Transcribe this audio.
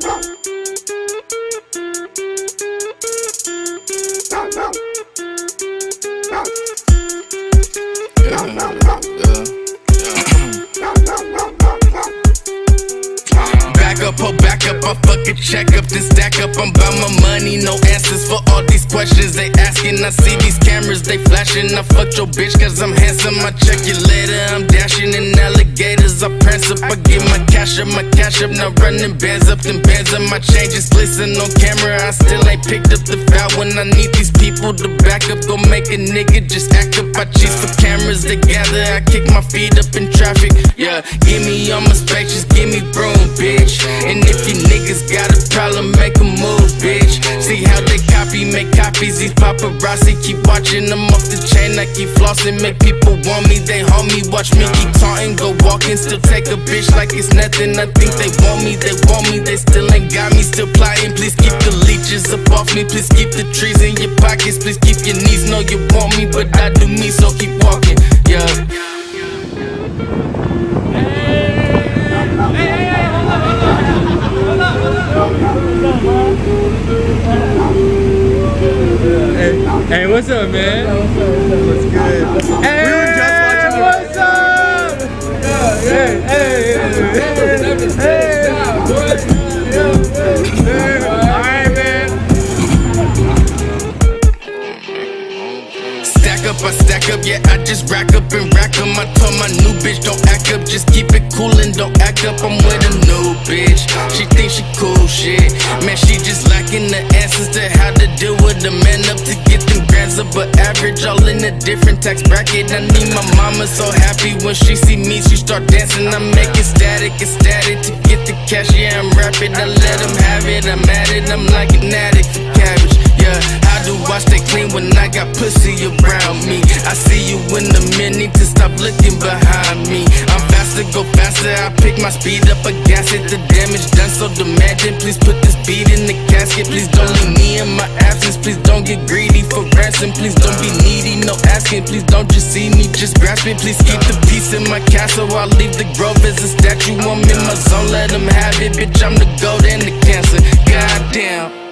Yeah, yeah. Fucking check up, then stack up. I'm about my money, no answers for all these questions they asking. I see these cameras, they flashing. I fuck your bitch cause I'm handsome. I check you later, I'm dashing in alligators. I prance up, I get my cash up, my cash up. Now running bands up, then bands up. My changes glisten on camera. I still ain't picked up the foul when I need these people to back up. Go make a nigga just act up. I cheat for cameras, they gather. I kick my feet up in traffic. Yeah, give me all my space, just give me room, bitch. And if you niggas got a problem, make a move, bitch. See how they copy, make copies. These paparazzi keep watching them off the chain. I keep flossing, make people want me. They hold me, watch me keep taunting, go walking. Still take a bitch like it's nothing. I think they want me, they want me. They still ain't got me, still plotting. Please keep the leeches up off me. Please keep the trees in your pockets. Please keep your knees. Know you want me, but I do me, so keep walking. Hey, what's up, man? What's good? Hey, We were just watching the- what's up? Hey, hey, hey, hey, hey. All right, man. Stack up, I stack up, yeah, I just rack up and rack 'em. I told my new bitch, don't act up, just keep it cool and don't act up. I'm with a new bitch, she thinks she cool shit. Man, she just lacking the answers to how to deal with the man up to get But average, all in a different tax bracket. I need my mama so happy when she see me, she start dancing. I make it static, ecstatic to get the cash, yeah, I'm rapping. I let them have it, I'm at it, I'm like an addict for cabbage. Yeah, how do I stay clean when I got pussy around me? I see you in the need to stop looking behind me. I'm faster, faster, I pick my speed up, I gas it, the damage done so demanding. Please put this beat in the casket, please don't leave me in my absence. Please don't get greedy for ransom, please don't be needy, no asking. Please don't just see me, just grasp it. Please keep the peace in my castle, I'll leave the grove as a statue. I'm in my zone, let them have it, bitch, I'm the gold and the cancer. Goddamn.